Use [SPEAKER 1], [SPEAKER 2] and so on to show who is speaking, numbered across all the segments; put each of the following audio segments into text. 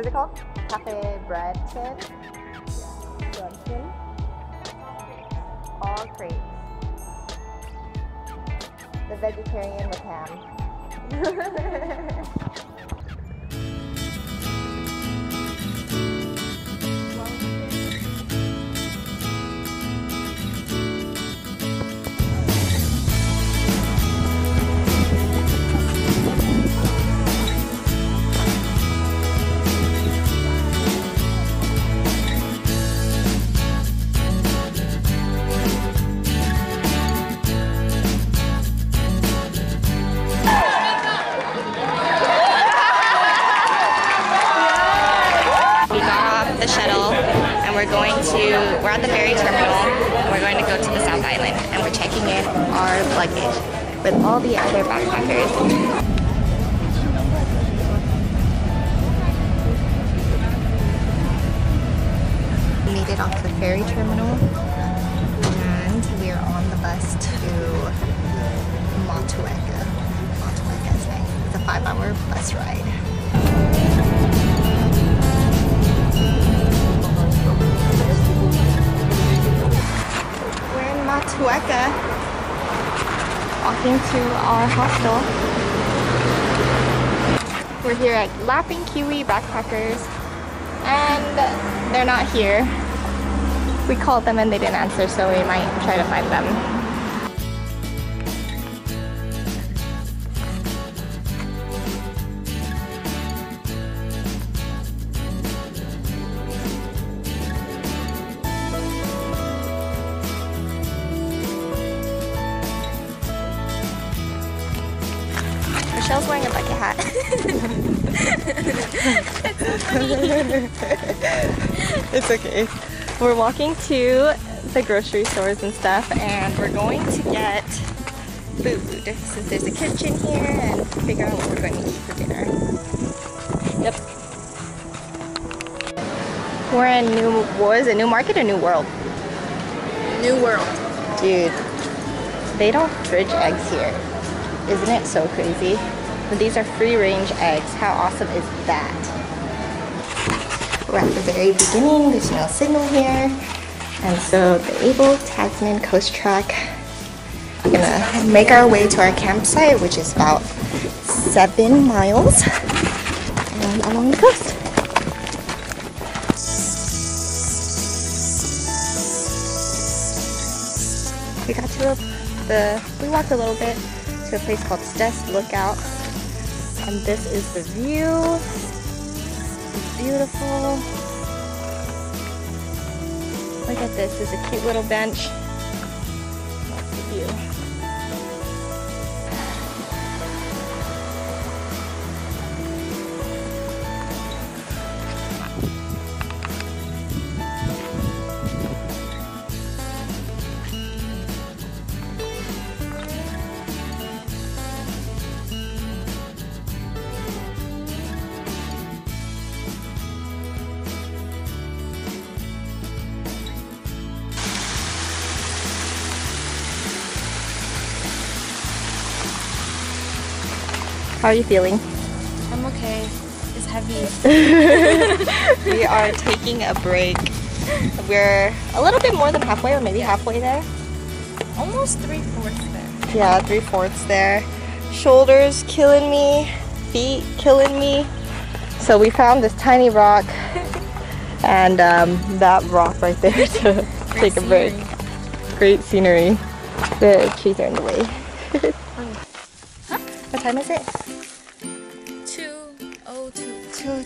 [SPEAKER 1] What is it called? Cafe Breton. Breton. All crepes. The vegetarian with ham.
[SPEAKER 2] Motueka, walking to our hostel. We're here at Laughing Kiwi Backpackers, and they're not here. We called them and they didn't answer, so we might try to find them. Okay. We're walking to the grocery stores and stuff, and we're going to get food since there's a kitchen here and figure out what we're going to eat for dinner. Yep. We're in New, what is it, New Market or New World?
[SPEAKER 3] New World.
[SPEAKER 2] Dude, they don't fridge eggs here. Isn't it so crazy? But these are free range eggs. How awesome is that? We're at the very beginning. There's no signal here. And so the Abel Tasman Coast Track. We're gonna make our way to our campsite, which is about seven miles along the coast. We got to the, we walked a little bit to a place called Stess Lookout. And this is the view. It's beautiful. Look at this, there's a cute little bench. That's the view. How are you feeling?
[SPEAKER 3] I'm okay. It's heavy.
[SPEAKER 2] we are taking a break. We're a little bit more than halfway, or maybe halfway there.
[SPEAKER 3] Almost three fourths there.
[SPEAKER 2] Yeah, three fourths there. Shoulders killing me, feet killing me. So we found this tiny rock and um, that rock right there to take a break. Great scenery. The trees are in the way. what time is it?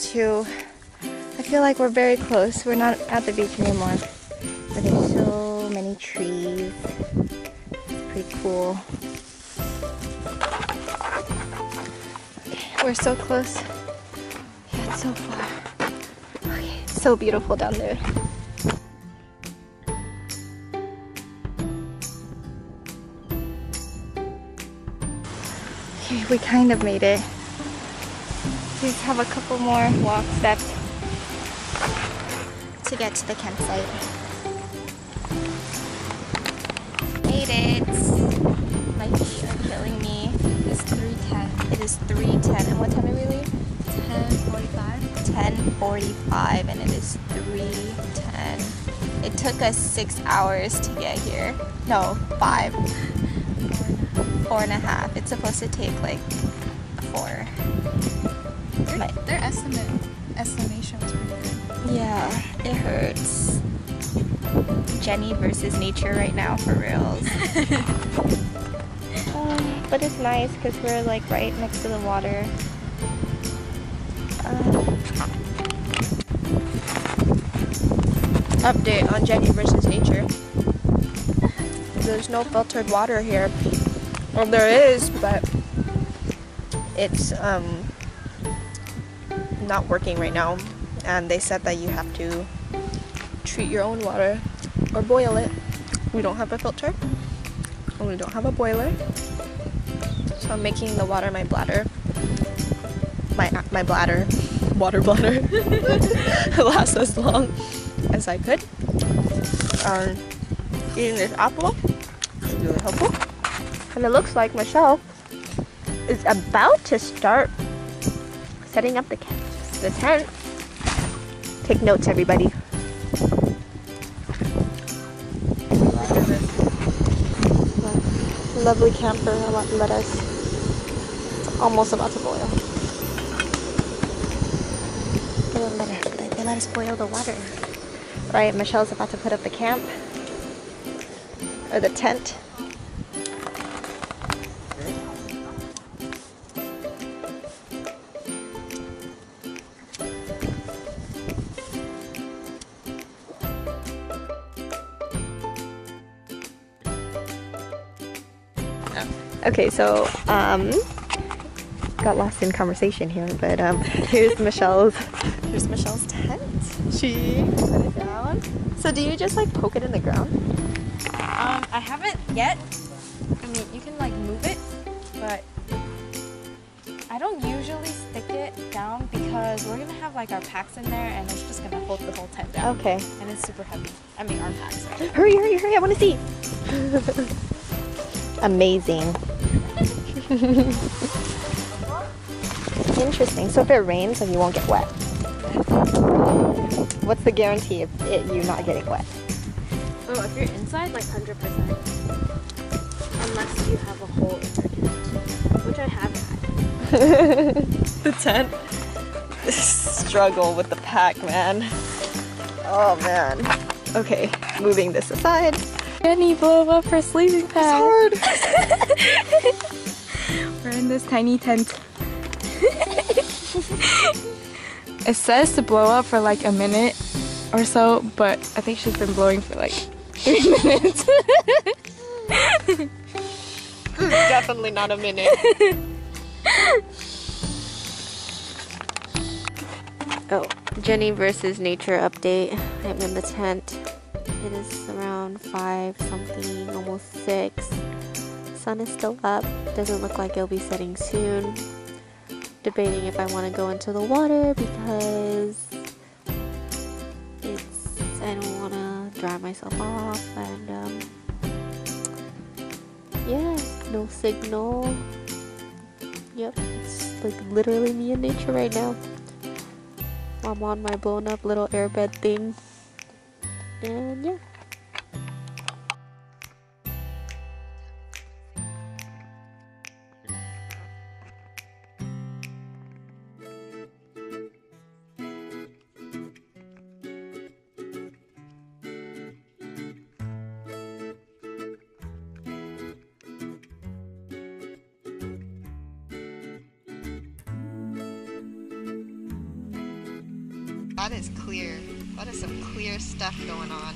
[SPEAKER 3] Two.
[SPEAKER 2] I feel like we're very close. We're not at the beach anymore. But there's so many trees. It's pretty cool. Okay, we're so close. Yeah, it's so far. Okay, it's so beautiful down there. Okay, we kind of made it. We just have a couple more walks left to get to the campsite. Made it. My feet are killing me. This
[SPEAKER 3] 310.
[SPEAKER 2] It is 3.10. And what time did we leave?
[SPEAKER 3] 1045.
[SPEAKER 2] 10.45 and it is 3.10. It took us six hours to get here. No, five. Four and a half. It's supposed to take like four.
[SPEAKER 3] Their,
[SPEAKER 2] My-
[SPEAKER 3] their estimate estimation was pretty good.
[SPEAKER 2] Yeah, it hurts. Jenny versus nature right now for reals. um, but it's nice because we're like right next to the water. Um, update on Jenny versus nature. There's no filtered water here. Well, there is, but it's um not working right now. And they said that you have to treat your own water or boil it. We don't have a filter. And we don't have a boiler. So I'm making the water my bladder. My my bladder, water bladder, last as long as I could. Um, eating this apple is really helpful. And it looks like Michelle is about to start setting up the ca- the tent. Take notes, everybody. Lovely camper let- lettuce. It's almost about to boil. They let, they let us boil the water. Right, Michelle's about to put up the camp. Or the tent. Okay, so um, got lost in conversation here, but um, here's Michelle's. Here's Michelle's tent. She put it down. So do you just like poke it in the ground?
[SPEAKER 3] Um, I haven't yet. I mean, you can like move it, but I don't usually stick it down because we're gonna have like our packs in there and it's just gonna hold the whole tent down.
[SPEAKER 2] Okay.
[SPEAKER 3] And it's super heavy. I mean, our packs.
[SPEAKER 2] Hurry, hurry, hurry! I want to see. Amazing. Interesting. So if it rains, then you won't get wet. What's the guarantee of it you not getting wet?
[SPEAKER 3] Oh, if you're inside, like 100%. Unless you have a hole in your tent, which I have had.
[SPEAKER 2] the tent. Struggle with the pack, man. Oh man. Okay, moving this aside.
[SPEAKER 3] Jenny blow up her sleeping pad.
[SPEAKER 2] It's hard.
[SPEAKER 3] We're in this tiny tent. it says to blow up for like a minute or so, but I think she's been blowing for like three minutes.
[SPEAKER 2] Definitely not a minute. oh, Jenny versus nature update. I'm in the tent. It is around five something, almost six. Sun is still up. Doesn't look like it'll be setting soon. Debating if I want to go into the water because it's I don't want to dry myself off and um, yeah, no signal. Yep, it's like literally me in nature right now. I'm on my blown up little airbed thing. And yeah. That is clear. That is some clear stuff going on.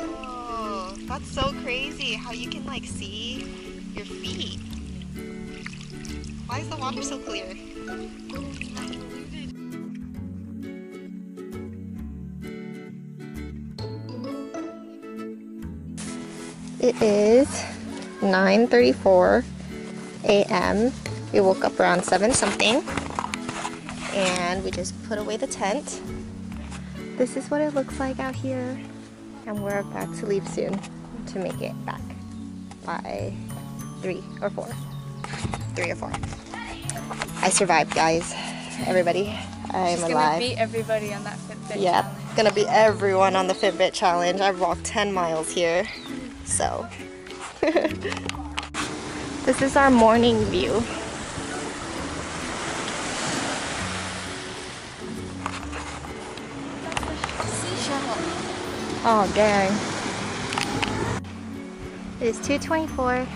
[SPEAKER 2] Oh, that's so crazy how you can like see your feet. Why is the water so clear? It is 9:34 a.m. We woke up around 7 something and we just put away the tent. This is what it looks like out here, and we're about to leave soon to make it back by three or four. three or four. I survived, guys. Everybody, I'm
[SPEAKER 3] She's
[SPEAKER 2] alive.
[SPEAKER 3] gonna beat everybody on that Fitbit
[SPEAKER 2] Yep,
[SPEAKER 3] challenge.
[SPEAKER 2] gonna be everyone on the Fitbit challenge. I've walked 10 miles here, so. this is our morning view. Oh, dang. It is 2.24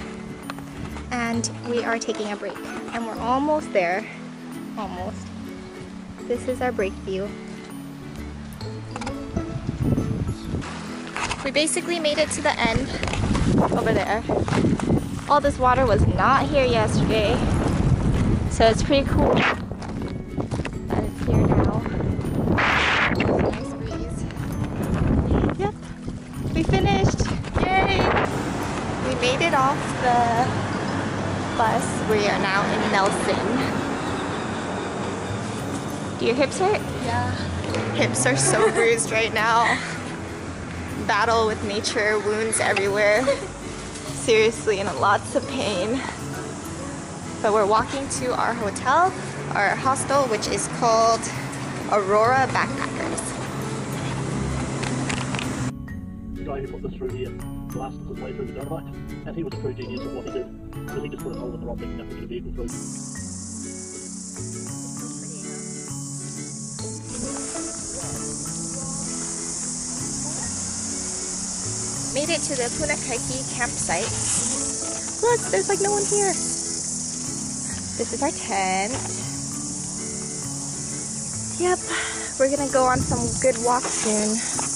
[SPEAKER 2] and we are taking a break. And we're almost there. Almost. This is our break view. We basically made it to the end over there. All this water was not here yesterday. So it's pretty cool off the bus. We are now in Nelson. Do your hips hurt?
[SPEAKER 3] Yeah.
[SPEAKER 2] Hips are so bruised right now. Battle with nature, wounds everywhere. Seriously, in lots of pain. But we're walking to our hotel, our hostel, which is called Aurora Backpackers.
[SPEAKER 4] The guy who put this through here blasted his way through the dynamite, and he was a true genius at what he did, because he just put a hole in the rock big enough to get a vehicle through.
[SPEAKER 2] Made it to the Punakaiki campsite. Look, there's like no one here. This is our tent. Yep, we're gonna go on some good walks soon.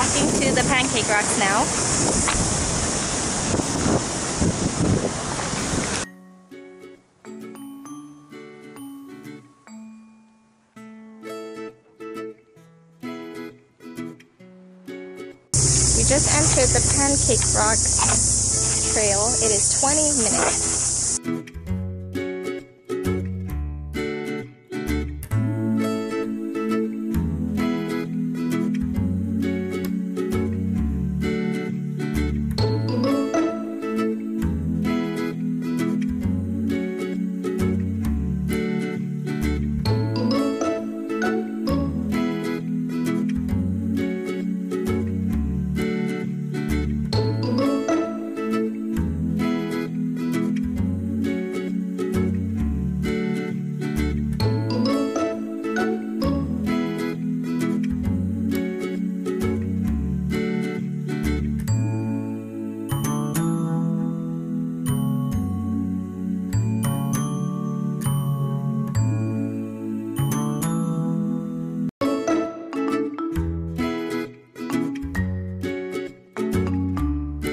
[SPEAKER 2] Walking to the pancake rocks now. We just entered the Pancake Rocks trail. It is 20 minutes.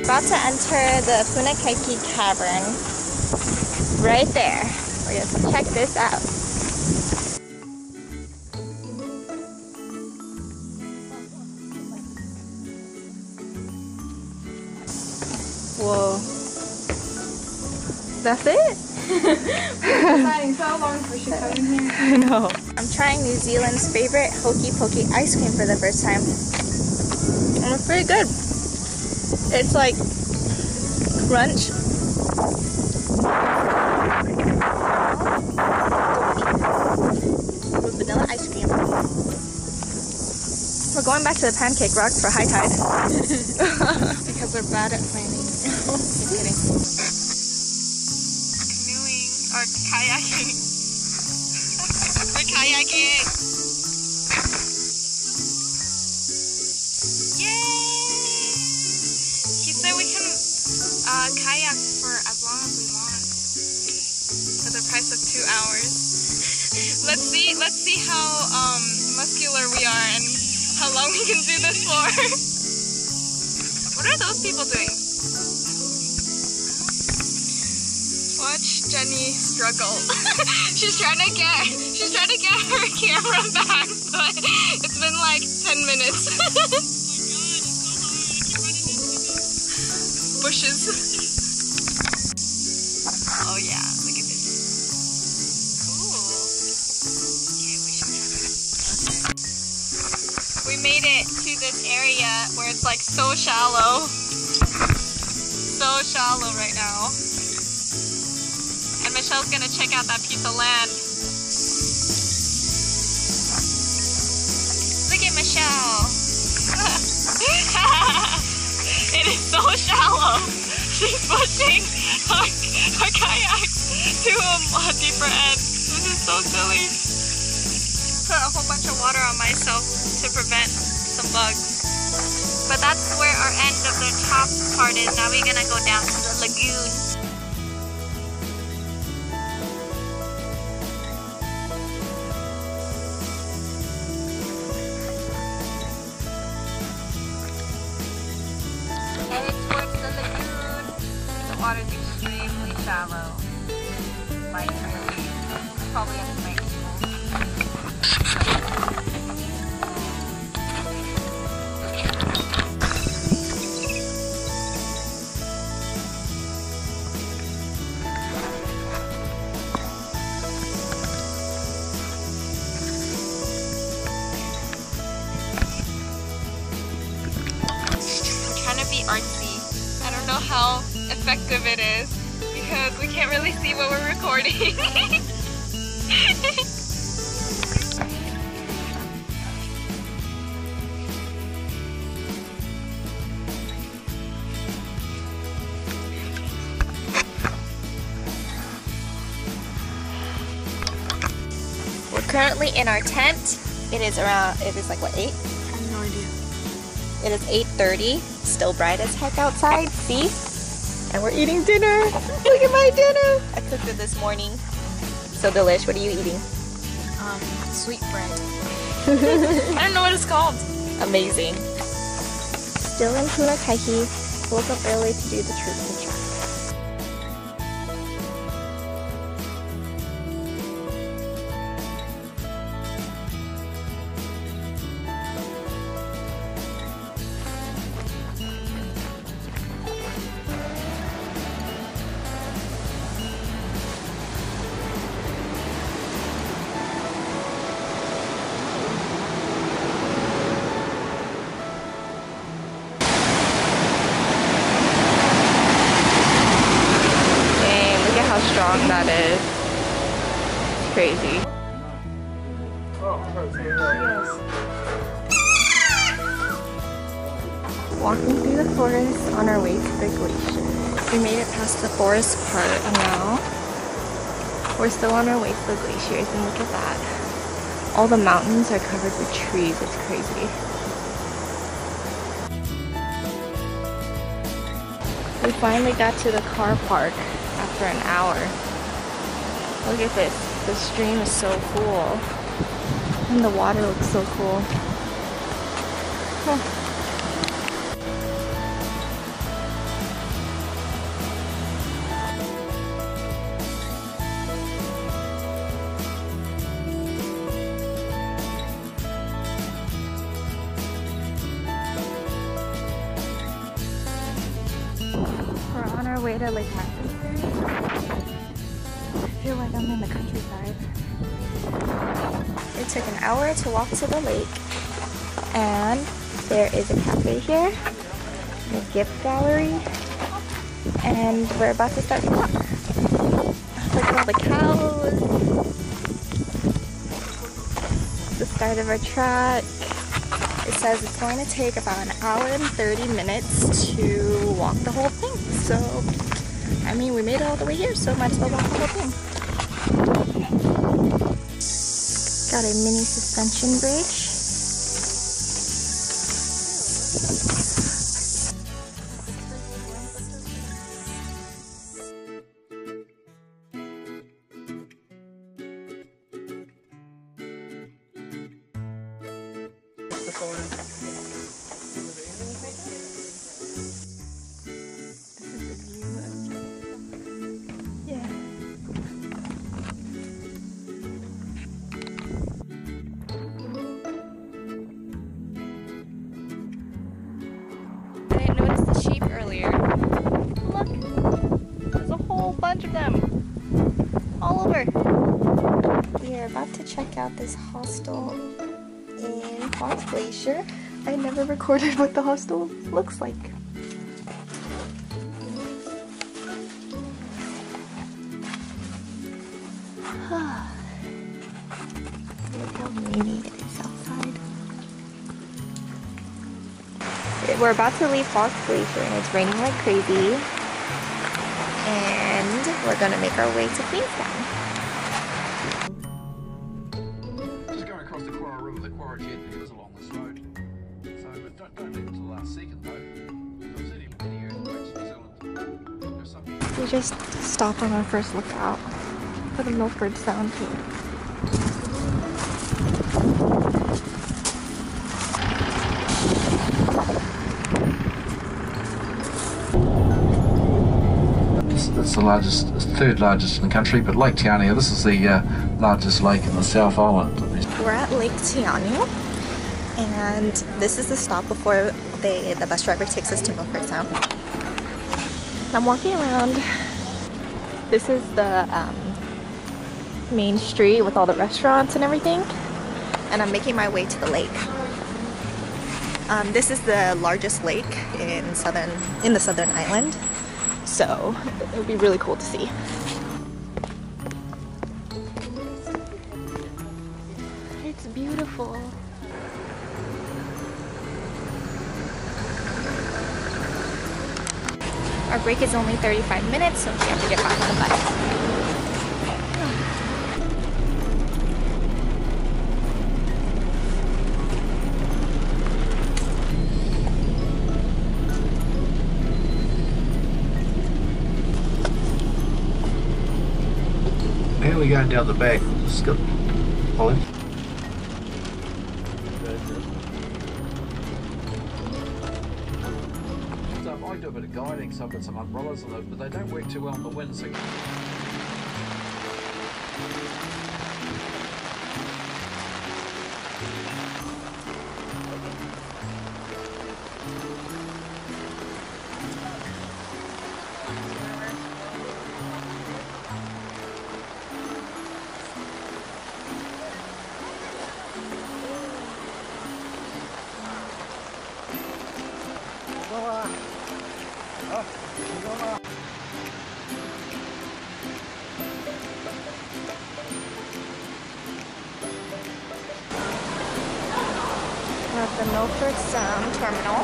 [SPEAKER 2] About to enter the Punakaiki Cavern. Right there. We're gonna check this out. Whoa. That's it? I know. I'm trying New Zealand's favorite Hokey Pokey ice cream for the first time. And it's pretty good. It's like crunch. With vanilla ice cream. We're going back to the pancake Rock for high tide.
[SPEAKER 3] Because we're bad at planning. Just kidding.
[SPEAKER 2] Canoeing or kayaking. We're kayaking. Uh, kayak for as long as we want for the price of two hours. let's see. Let's see how um, muscular we are and how long we can do this for. what are those people doing? Watch Jenny struggle. she's trying to get she's trying to get her camera back, but it's been like 10 minutes. Bushes. Oh yeah, look at this. Cool. Okay, we. We made it.
[SPEAKER 5] To this area where it's like so shallow. So shallow right now. And Michelle's gonna check out that piece of land. Shallow. She's pushing our, our kayak to a, a deeper end. This is so silly. Put a whole bunch of water on myself to prevent some bugs. But that's where our end of the top part is. Now we're gonna go down to the lagoon. Be artsy. I don't know how effective it is because we can't really see what we're recording. We're currently in our tent. It is around, it is like what, 8?
[SPEAKER 2] I have no idea. It is 8.30, still bright as heck outside, see? And we're eating dinner. Look at my dinner. I cooked it this morning. So delish. What are you eating?
[SPEAKER 5] Um, sweet bread. I don't know what it's called.
[SPEAKER 2] Amazing. Still in Punakaiki. Woke up early to do the Truman Track. We're still on our way to the glaciers and look at that. All the mountains are covered with trees. It's crazy. We finally got to the car park after an hour. Look at this. The stream is so cool. And the water looks so cool. 45. It took an hour to walk to the lake, and there is a cafe here, a gift gallery, and we're about to start the walk. Look at all the cows. The start of our track. It says it's going to take about an hour and 30 minutes to walk the whole thing. So, I mean, we made it all the way here, so might as well walk the whole thing. Got a mini suspension bridge. Hostel in Fox Glacier. I never recorded what the hostel looks like. Look how rainy it is outside. We're about to leave Fox Glacier and it's raining like crazy. And we're gonna make our way to Queenstown.
[SPEAKER 6] Just
[SPEAKER 2] stopped on our first lookout for the Milford Sound here.
[SPEAKER 6] It's, it's the largest, third largest in the country, but Lake Te Anau, this is the uh, largest lake in the South Island.
[SPEAKER 2] We're at Lake Te Anau, and this is the stop before they, the bus driver takes us to Milford Sound. I'm walking around. This is the um, main street with all the restaurants and everything, and I'm making my way to the lake. Um, this is the largest lake in southern in the southern island, so it would be really cool to see. Break is only 35 minutes, so we have to get back on the bus.
[SPEAKER 6] We go down the back. Just got Ollie. So I've got some umbrellas on those, but they don't work too well in the wind. So
[SPEAKER 2] the Milford Sound Terminal.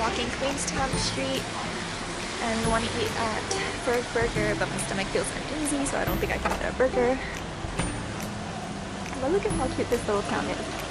[SPEAKER 2] walking Queenstown Street and want to eat at Fergburger, but my stomach feels uneasy, so I don't think I can get a burger. But look at how cute this little town is.